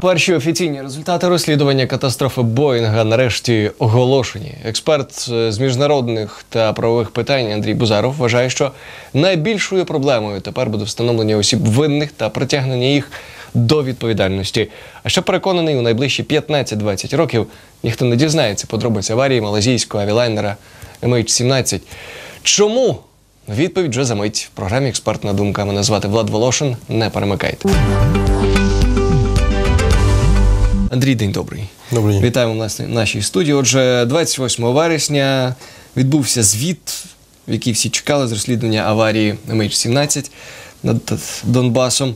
Перші офіційні результати розслідування катастрофи Боїнга нарешті оголошені. Експерт е, з міжнародних та правових питань Андрій Бузаров вважає, що найбільшою проблемою тепер буде встановлення осіб винних та притягнення їх до відповідальності. А що переконаний, у найближчі 15-20 років ніхто не дізнається подробиць аварії малазійського авіалайнера MH17. Чому? Відповідь вже за мить в програмі Експертна думка. Мене звати Влад Волошин. Не перемикайте. Андрій, день добрий. Добрий день. Вітаємо в нашій студії. Отже, 28 вересня відбувся звіт, в який всі чекали з розслідування аварії MH17 над Донбасом.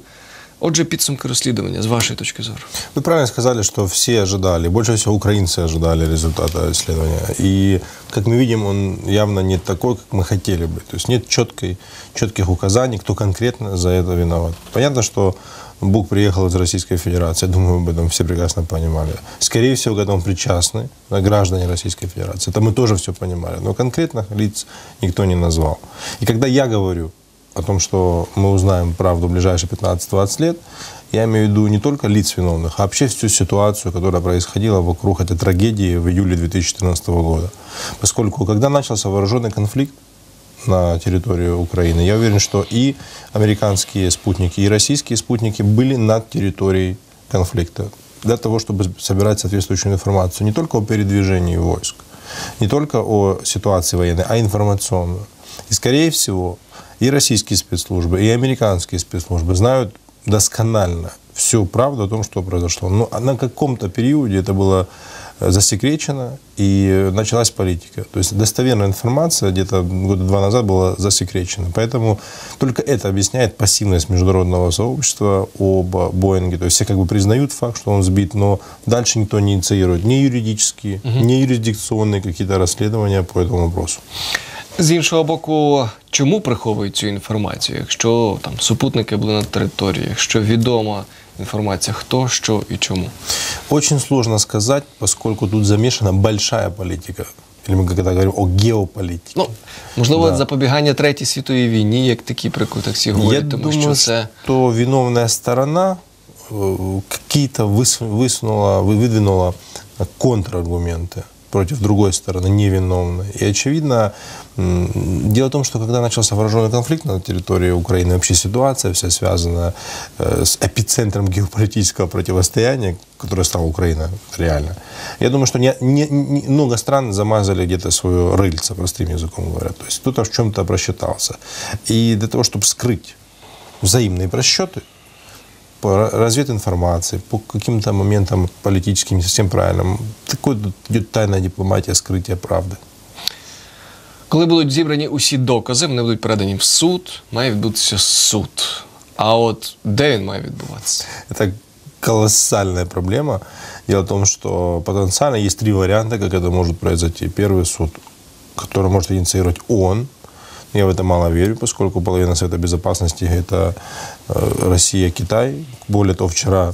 Отже, підсумки розслідування з вашої точки зору. Вы правильно сказали, что все ожидали, больше всего украинцы ожидали результата исследования. И, как мы видим, он явно не такой, как мы хотели бы. То есть нет четкой, четких указаний, кто конкретно за это виноват. Понятно, что Бук приехал из Российской Федерации, я думаю, об этом все прекрасно понимали. Скорее всего, к этому причастны да, граждане Российской Федерации. Это мы тоже все понимали. Но конкретных лиц никто не назвал. И когда я говорю о том, что мы узнаем правду в ближайшие 15-20 лет, я имею в виду не только лиц виновных, а вообще всю ситуацию, которая происходила вокруг этой трагедии в июле 2014 года. Поскольку, когда начался вооруженный конфликт на территории Украины, я уверен, что и американские спутники, и российские спутники были над территорией конфликта для того, чтобы собирать соответствующую информацию не только о передвижении войск, не только о ситуации военной, а информационную. И, скорее всего, и российские спецслужбы, и американские спецслужбы знают досконально всю правду о том, что произошло. Но на каком-то периоде это было э, засекречено, и началась политика. То есть достоверная информация где-то года два назад была засекречена. Поэтому только это объясняет пассивность международного сообщества об Боинге. То есть все как бы признают факт, что он сбит, но дальше никто не инициирует ни юридические, угу. ни юрисдикционные какие-то расследования по этому вопросу. З іншого боку, чому приховують цю інформацію? Якщо там супутники були на території, якщо відома інформація, хто, що і чому? Очень сложно сказать, поскольку тут замешана большая политика. Или мы когда говорим о геополитике. Ну, можливо, да. запобігання Третій світовій війні, як такі приклади всі говорять, Я тому думаю, що це. что виновная сторона э, какие-то выс- высунула, вы- выдвинула контраргументы против другой стороны, невиновной. И очевидно, м, дело в том, что когда начался вооруженный конфликт на территории Украины, вообще ситуация вся связана э, с эпицентром геополитического противостояния, которое стала Украина реально. Я думаю, что не, не- не- много стран замазали где-то свое рыльце, простым языком говоря. То есть кто-то в чем-то просчитался. И для того, чтобы скрыть взаимные просчеты, по развединформации, по каким-то моментам политическим, не совсем правильным. Такой идет тайная дипломатия, скрытие правды. Коли будуть зібрані усі докази, вони будуть передані в суд, має відбутися суд. А от де він має відбуватися? Это колоссальная проблема. Дело в том, что потенциально есть три варианта, как это может произойти. Первый суд, который может инициировать ООН. Я в это мало верю, поскольку половина Совета Безопасности – это э, Россия, Китай. Более того, вчера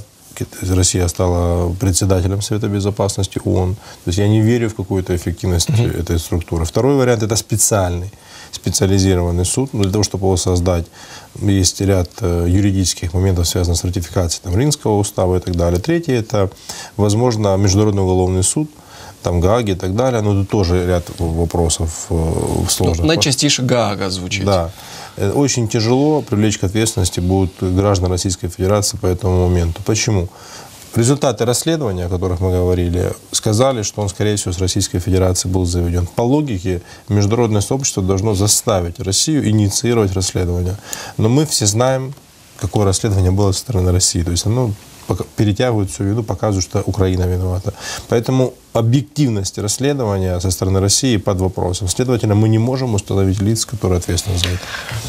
Россия стала председателем Совета Безопасности ООН. То есть я не верю в какую-то эффективность этой структуры. Второй вариант – это специальный, специализированный суд. Но для того, чтобы его создать, есть ряд э, юридических моментов, связанных с ратификацией там, Римского устава и так далее. Третий – это, возможно, Международный уголовный суд, там Гааги и так далее. Но тут тоже ряд вопросов э, Ну, сложных. найчастіше Гаага звучить. Да. Э, Очень тяжело привлечь к ответственности будут граждан Российской Федерации по этому моменту. Почему? Результаты расследования, о которых мы говорили, сказали, что он, скорее всего, с Российской Федерации был заведен. По логике, международное сообщество должно заставить Россию инициировать расследование. Но мы все знаем, какое расследование было со стороны России. То есть оно пока- перетягивает всю вину, показывает, что Украина виновата. Поэтому объективность расследования со стороны России под вопросом. Следовательно, мы не можем установить лиц, которые ответственны за это.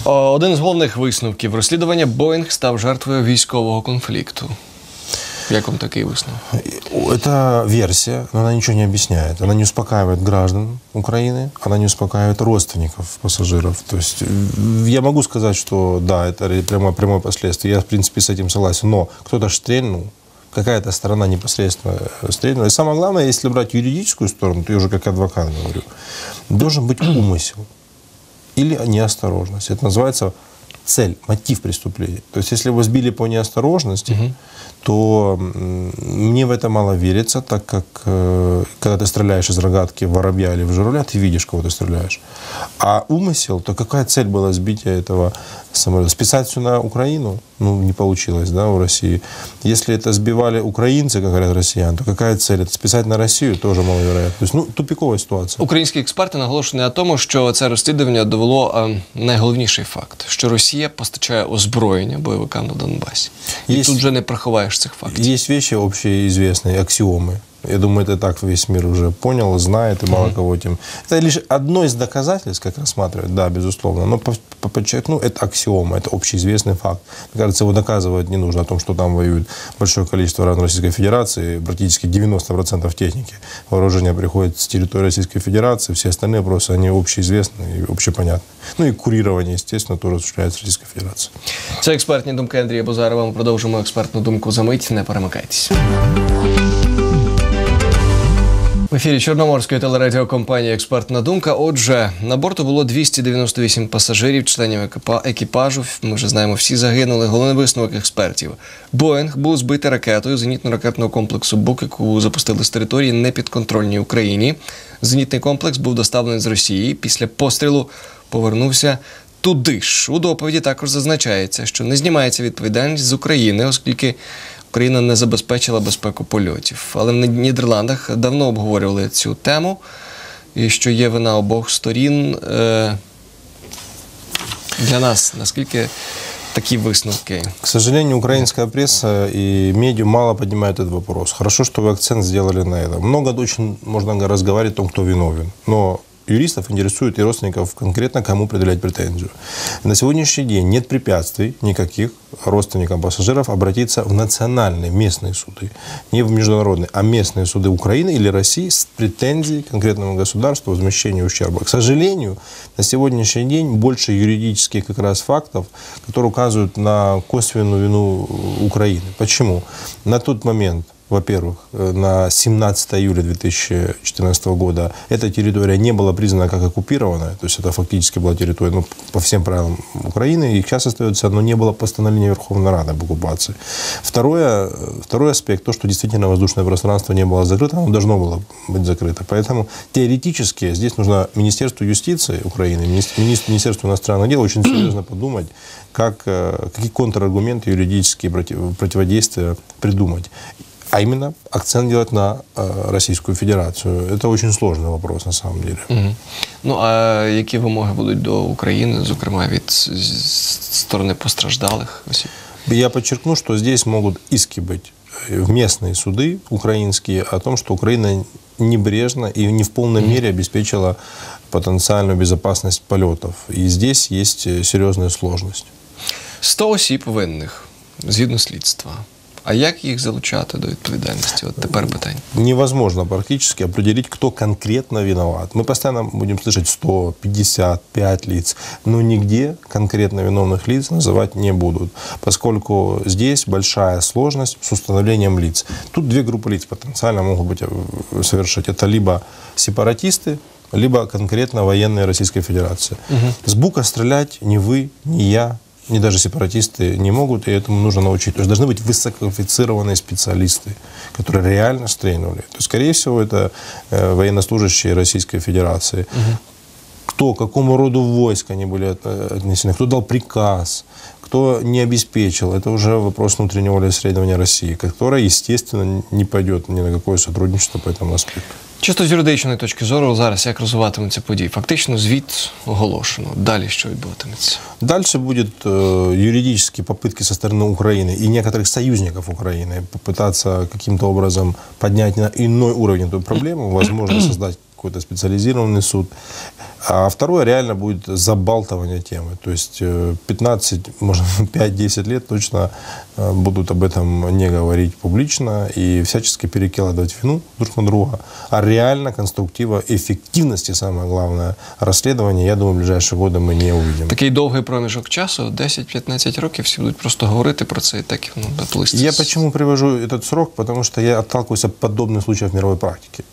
О, Один з головних висновків розслідування Боїнг став жертвою військового конфлікту. Як вам такий висновок? Это версия, но она ничего не объясняет. Она не успокаивает граждан Украины, она не успокаивает родственников пассажиров. То есть э, я могу сказать, что да, это прямое, прямое последствие. Я, в принципе, с этим согласен. Но кто-то стрельнул, какая-то сторона непосредственно стреляла. И самое главное, если брать юридическую сторону, то я уже как адвокат говорю, должен быть умысел или неосторожность. Это называется цель, мотив преступления. То есть, если его сбили по неосторожности, угу. то мне в это мало верится, так как э, когда ты стреляешь из рогатки в воробья или в журавля, ты видишь, кого ты стреляешь. А умысел, то какая цель была сбития этого самолета? Списать все на Украину? Ну, не получилось, да, у России. Если это сбивали украинцы, как говорят россиян, то какая цель? Это списать на Росію теж маловероятно. То есть, ну, тупікова ситуація. Українські експерти наголошені на тому, що це розслідування довело а, найголовніший факт, що Росія постачає озброєння бойовикам на Донбасі. І Є- тут вже не приховаєш цих фактів. Есть вещи общеизвестные, аксиомы. Я думаю, это так весь мир уже понял, знает, и мало кого этим. Это лишь одно из доказательств, как рассматривать, да, безусловно. Но по- по- подчеркну, это аксиома, это общеизвестный факт. Мне кажется, его доказывать не нужно о том, что там воюет большое количество граждан Российской Федерации, практически 90% техники. Вооружения приходит с территории Российской Федерации, все остальные вопросы, они общеизвестны и общепонятны. Ну и курирование, естественно, тоже осуществляется Российской Федерацией. Це експертні думки Андрія Бозарова. Ми продовжимо експертну думку за мить. Не перемикайтеся. Ефірі Чорноморської телерадіокомпанії Експертна думка. Отже, на борту було 298 пасажирів, членів екіпажу. Ми вже знаємо, всі загинули. Головний висновок експертів. Боїнг був збитий ракетою зенітно-ракетного комплексу БУК, яку запустили з території непідконтрольній Україні. Зенітний комплекс був доставлений з Росії. Після пострілу повернувся туди ж. У доповіді також зазначається, що не знімається відповідальність з України, оскільки Україна не забезпечила безпеку польотів. Але в Нідерландах давно обговорювали цю тему, і що є вина обох сторін. Е, Для нас наскільки такі висновки? К сожалению, украинская пресса и медиа мало поднимают этот вопрос. Хорошо, что вы акцент сделали на этом. Много очень можно разговаривать о том, кто виновен. Но юристов интересует и родственников конкретно, кому предъявлять претензию. На сегодняшний день нет препятствий никаких родственникам пассажиров обратиться в национальные местные суды. Не в международные, а местные суды Украины или России с претензией к конкретному государству о возмещении ущерба. К сожалению, на сегодняшний день больше юридических как раз фактов, которые указывают на косвенную вину Украины. Почему? На тот момент во-первых, э, на 17 июля 2014 года эта территория не была признана как оккупированная, то есть это фактически была территория ну, по всем правилам Украины, и сейчас остается, но не было постановления Верховной Рады об оккупации. Второе, э, второй аспект, то, что действительно воздушное пространство не было закрыто, оно должно было быть закрыто. Поэтому теоретически здесь нужно Министерству юстиции Украины, Министерству иностранных дел очень серьезно подумать, как, э, какие контраргументы юридические против- противодействия придумать А именно акцент делать на э, Российскую Федерацию. Это очень сложный вопрос на самом деле. Угу. Ну а які вимоги будуть до України, зокрема від с- з сторони постраждалих осіб? Я подчеркну, что здесь могут иски быть э, в местные суды украинские о том, что Украина небрежно и не в полной мере обеспечила потенциальную безопасность полетов. И здесь есть э, серьезная сложность. 100 осіб винних згідно слідства. А як їх залучати до відповідальності? От тепер питання. невозможно практически определить, кто конкретно виноват. Мы постоянно будем слышать 100, 50, 5 лиц, но нигде конкретно виновных лиц называть не будут, поскольку здесь большая сложность с установлением лиц. Тут две группы лиц потенциально могут быть э, совершить. Это либо сепаратисты, либо конкретно военные Российской Федерации. С бука стрелять ни вы, ни я, ни даже сепаратисты не могут, и этому нужно научить. То есть должны быть высококвалифицированные специалисты, которые реально стреляли. То есть, скорее всего, это э, военнослужащие Российской Федерации. Кто, к какому роду войск они были от- отнесены, кто дал приказ, кто не обеспечил. Это уже вопрос внутреннего расследования России, которое, естественно, не пойдет ни на какое сотрудничество по этому аспекту. Чисто з юридичної точки зору, зараз як розвиватимуться події? Фактично, звіт оголошено. Далі що відбуватиметься? Дальше будет э, юридические попытки со стороны Украины и некоторых союзников Украины попытаться каким-то образом поднять на иной уровень эту проблему, возможно, создать какой-то специализированный суд. А второе реально будет забалтывание темы. То есть э, 15, может 5-10 лет точно э, будут об этом не говорить публично и всячески перекладывать вину друг на друга. А реально конструктива, эффективности, самое главное, расследования, я думаю, в ближайшие годы мы не увидим. Такий довгий проміжок часу, 10-15 років, всі будуть просто говорити про це і так і воно буде плисти. Я почему привожу этот срок? Потому что я отталкиваюсь от подобных случаев в мировой практике.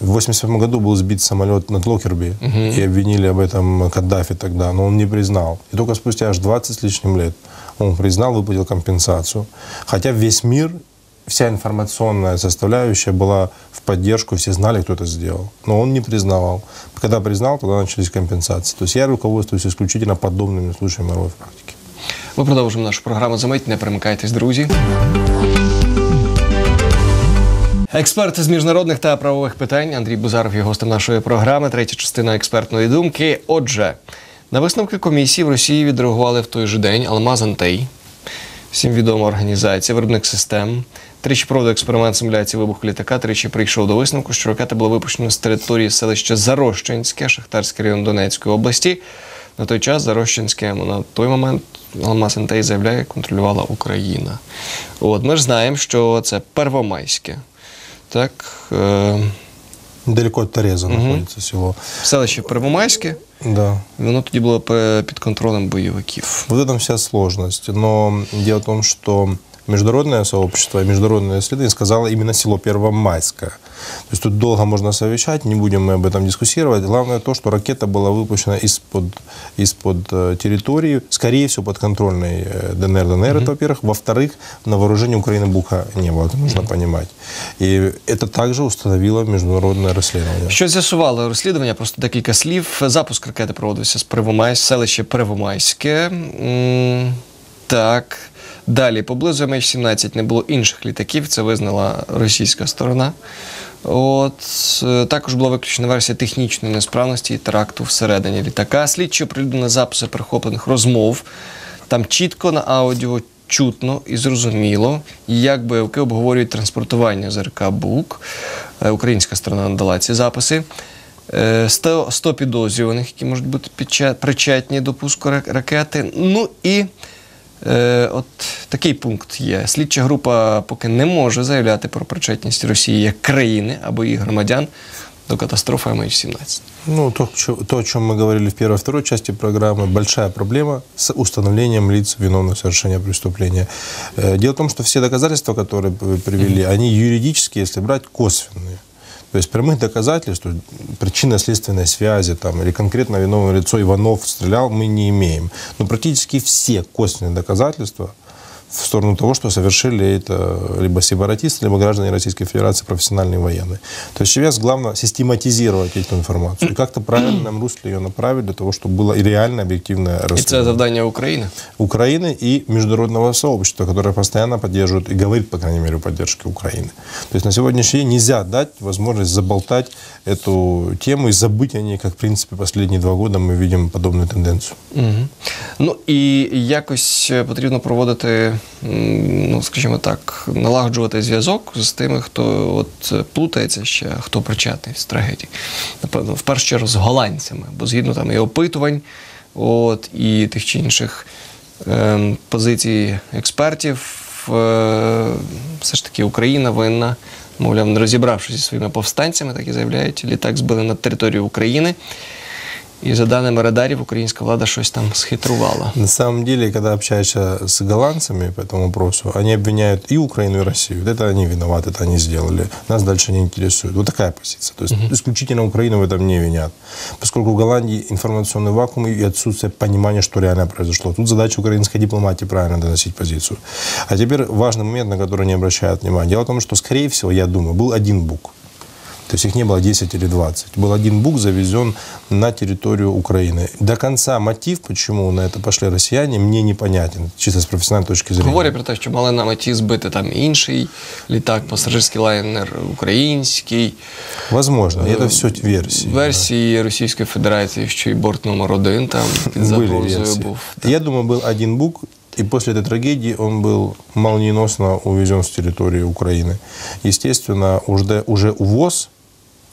В 1987 году был сбит самолет над Локерби, и обвинили об этом Каддафи тогда, но он не признал. И только спустя аж 20 с лишним лет он признал, выплатил компенсацию. Хотя весь мир, вся информационная составляющая была в поддержку, все знали, кто это сделал. Но он не признавал. Когда признал, тогда начались компенсации. То есть я руководствуюсь исключительно подобными случаями мировой практики. Ми продовжимо нашу програму за мить. Не примикайтесь, друзі. Експерт з міжнародних та правових питань Андрій Бузаров є гостем нашої програми. Третя частина експертної думки. Отже, на висновки комісії в Росії відреагували в той же день Алмаз Антей, всім відома організація, виробник систем. Тричі проводив експеримент симуляції вибуху літака, тричі прийшов до висновку, що ракета була випущена з території селища Зарощенське, Шахтарський район Донецької області. На той час Зарощенське на той момент Алмаз Антей заявляє, контролювала Україна. От ми ж знаємо, що це Первомайське. Так, е, Далеко від Тереза угу. знаходиться село. селище Первомайське, Да. воно тоді було під контролем бойовиків. Вот в этом вся сложность. Но дело в том, что международное сообщество и международное исследование сказало именно село Первомайское. То есть тут долго можно совещать, не будем мы об этом дискуссировать. Главное то, что ракета была выпущена из-под из-под э, территории, скорее всего, подконтрольной э, ДНР, ДНР, это, во-первых. Во-вторых, на вооружении Украины Буха не было, это нужно понимать. И это также установило международное расследование. Що з'ясувало розслідування, просто декілька слів. Запуск ракети проводився з Первомайськ, селище Первомайське. М, Так. Далі, поблизу MH17 не було інших літаків, це визнала російська сторона. От е, також була виключена версія технічної несправності і теракту всередині літака. Слідчі оприлюднили записи перехоплених розмов. Там чітко на аудіо чутно і зрозуміло, як бойовики обговорюють транспортування ЗРК БУК. Е, Українська сторона надала ці записи. Е, 100, 100 підозрюваних, які можуть бути причетні до пуску ракети. Ну і Е, от такий пункт є. Слідча група поки не може заявляти про причетність Росії як країни або її громадян до катастрофи MH17. Ну, то, чё- то, о чем мы говорили в первой и второй части программы, большая проблема с установлением лиц виновных в совершении преступления. Э, Дело в том, что все доказательства, которые вы привели, они юридически, если брать, косвенные. То есть прямых доказательств, причинно-следственной связи там, или конкретно виновное лицо Иванов стрелял, мы не имеем. Но практически все косвенные доказательства в сторону того, что совершили это либо сепаратисты, либо граждане Российской Федерации, профессиональные военные. То есть сейчас главное систематизировать эту информацию и как-то в правильном русле ее направить для того, чтобы было и реально объективное І це расследование. завдання України. Украины и международного сообщества, которое постоянно поддерживает и говорит, по крайней мере, о поддержке Украины. То есть на сегодняшний день нельзя дать возможность заболтать эту тему и забыть о ней, как, в принципе, последние два года мы видим подобную тенденцию. Угу. Ну і якось е, потрібно проводити, м, Ну скажімо так, налагоджувати зв'язок з тими, хто от е, плутається ще, хто причетний з трагедії. Напевно, в першу чергу з голландцями, бо згідно там і опитувань, от і тих чи інших ем, позицій експертів, е, все ж таки Україна винна. Мовляв, не розібравшись зі своїми повстанцями, так і заявляють, літак збили на територію України. І за даними радарів, українська влада щось там схитрувала. На самом деле, когда общаешься с голландцами по этому вопросу, они обвиняют и Украину, и Россию. Вот это они виноваты, это они сделали. Нас дальше не интересует. Вот такая позиция. То есть исключительно Украину в этом не винят. Поскольку в Голландии информационный вакуум и отсутствие понимания, что реально произошло. Тут задача украинской дипломатии правильно доносить позицию. А теперь важный момент, на который не обращают внимания. Дело в том, что, скорее всего, я думаю, был один бук. То есть их не было 10 или 20. Был один бук завезен на территорию Украины. До конца мотив, почему на это пошли россияне, мне непонятен, чисто с профессиональной точки зрения. Говорять про те, що мали на меті збити там інший літак, пасажирський лайнер український. Возможно, и это все версии. Версії Російської Федерації, що і борт номер один там під Были загрозою версии. був. Я думаю, был один бук, и после этой трагедии он был молниеносно увезен с территории Украины. Естественно, уже, уже увоз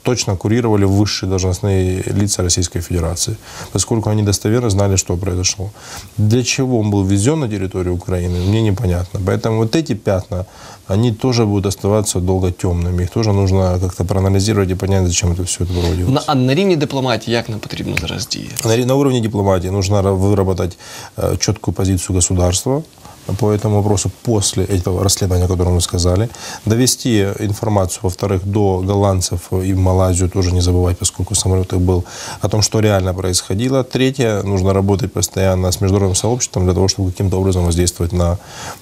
точно курировали высшие должностные лица Российской Федерации, поскольку они достоверно знали, что произошло. Для чего он был ввезен на территорию Украины, мне непонятно. Поэтому вот эти пятна, они тоже будут оставаться долго темными. Их тоже нужно как-то проанализировать и понять, зачем это все это вроде. На, а на рівні дипломатії як нам потрібно зараз діяти? На, на уровне дипломатии нужно ра- выработать э, четкую позицию государства по этому вопросу после этого расследования, о котором вы сказали. Довести информацию, во-вторых, до голландцев и в Малайзию тоже не забывать, поскольку самолет их был, о том, что реально происходило. Третье, нужно работать постоянно с международным сообществом для того, чтобы каким-то образом воздействовать на,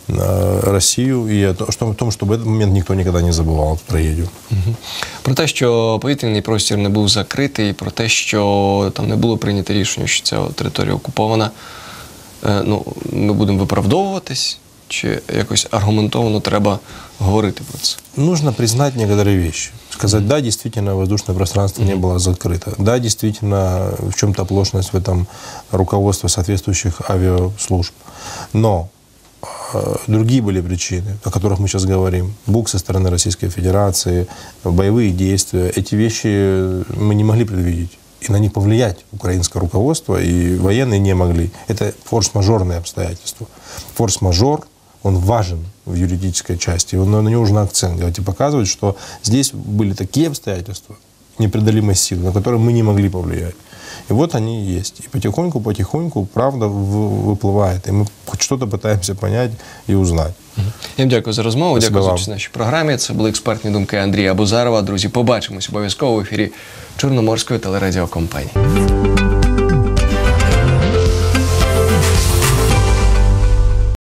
на Россию и о то- что- о том, чтобы этот момент никто никогда не забывал, эту трагедию. Мгм. Про те, що повітряний простір не був закритий, про те, що там не було прийнято рішення, що ця територія окупована. Ну, ми будемо виправдовуватись, чи якось аргументовано треба говорити про це. Нужно признать некоторые вещи. Сказать, да, действительно, воздушное пространство не было закрыто. Да, действительно, в чем-то оплошность в этом руководства соответствующих авиаслужб. Но э, другие были причины, о которых мы сейчас говорим. Бук со стороны Российской Федерации, боевые действия. Эти вещи мы не могли предвидеть. И на них повлиять украинское руководство и военные не могли. Это форс-мажорные обстоятельства. Форс-мажор, он важен в юридической части. Он, на него нужно акцент делать и показывать, что здесь были такие обстоятельства непреодолимой силы, на которые мы не могли повлиять. И вот они есть. И потихоньку-потихоньку правда в- выплывает. И мы хоть что-то пытаемся понять и узнать. Я вам дякую за розмову. Спасибо дякую за вам. участь в нашій програмі. Це були експертні думки Андрія Бузарова. Друзі, побачимось обов'язково в ефірі Чорноморської телерадіокомпанії.